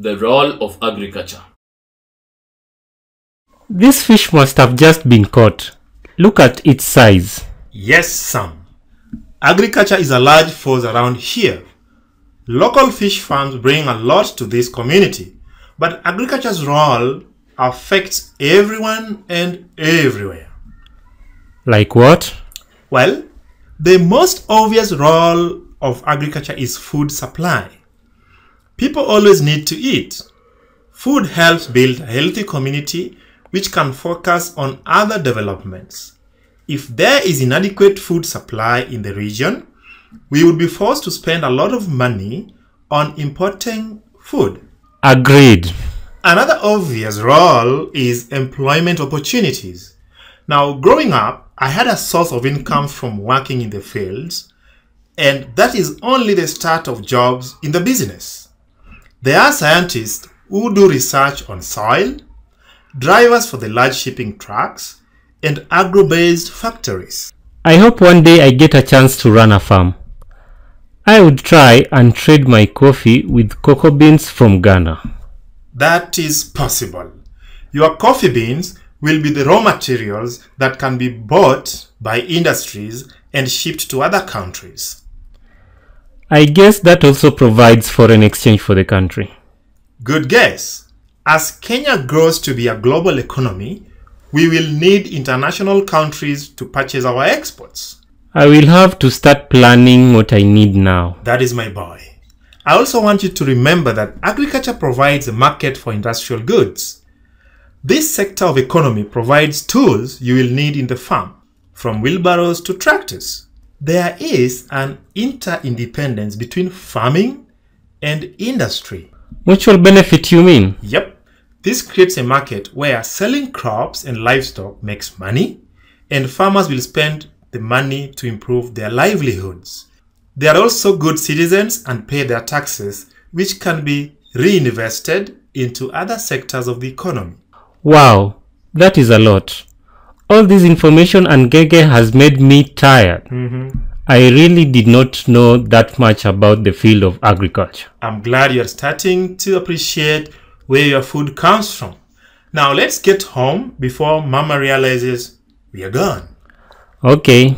The role of agriculture. This fish must have just been caught. Look at its size. Yes, Sam. Agriculture is a large force around here. Local fish farms bring a lot to this community, but agriculture's role affects everyone and everywhere. Like what? Well, the most obvious role of agriculture is food supply. People always need to eat. Food helps build a healthy community which can focus on other developments. If there is inadequate food supply in the region, we would be forced to spend a lot of money on importing food. Agreed. Another obvious role is employment opportunities. Now, growing up, I had a source of income from working in the fields, and that is only the start of jobs in the business. There are scientists who do research on soil, drivers for the large shipping trucks, and agro-based factories. I hope one day I get a chance to run a farm. I would try and trade my coffee with cocoa beans from Ghana. That is possible. Your coffee beans will be the raw materials that can be bought by industries and shipped to other countries. I guess that also provides foreign exchange for the country. Good guess. As Kenya grows to be a global economy, we will need international countries to purchase our exports. I will have to start planning what I need now. That is my boy. I also want you to remember that agriculture provides a market for industrial goods. This sector of economy provides tools you will need in the farm, from wheelbarrows to tractors. There is an interdependence between farming and industry. Mutual benefit, you mean? Yep. This creates a market where selling crops and livestock makes money, and farmers will spend the money to improve their livelihoods. They are also good citizens and pay their taxes, which can be reinvested into other sectors of the economy. Wow, that is a lot. All this information and Gege has made me tired. Mm-hmm. I really did not know that much about the field of agriculture. I'm glad you're starting to appreciate where your food comes from. Now let's get home before Mama realizes we are gone. Okay,